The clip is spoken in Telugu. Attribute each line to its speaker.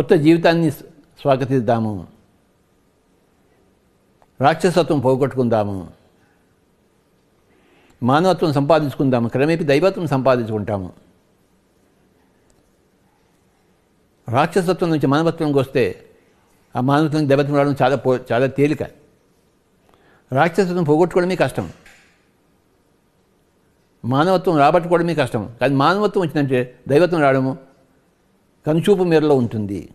Speaker 1: కొత్త జీవితాన్ని స్వాగతిద్దాము. రాక్షసత్వం పోగొట్టుకుందాము. మానవత్వం సంపాదించుకుందాము. క్రమేపీ దైవత్వం సంపాదించుకుంటాము. రాక్షసత్వం నుంచి మానవత్వంకి వస్తే ఆ మానవత్వం దైవత్వం రావడం చాలా పో చాలా తేలిక. రాక్షసత్వం పోగొట్టుకోవడమే కష్టం. మానవత్వం రాబట్టుకోవడమే కష్టం. కానీ మానవత్వం వచ్చిందంటే దైవత్వం రావడము కనుచూపు మేరలో ఉంటుంది.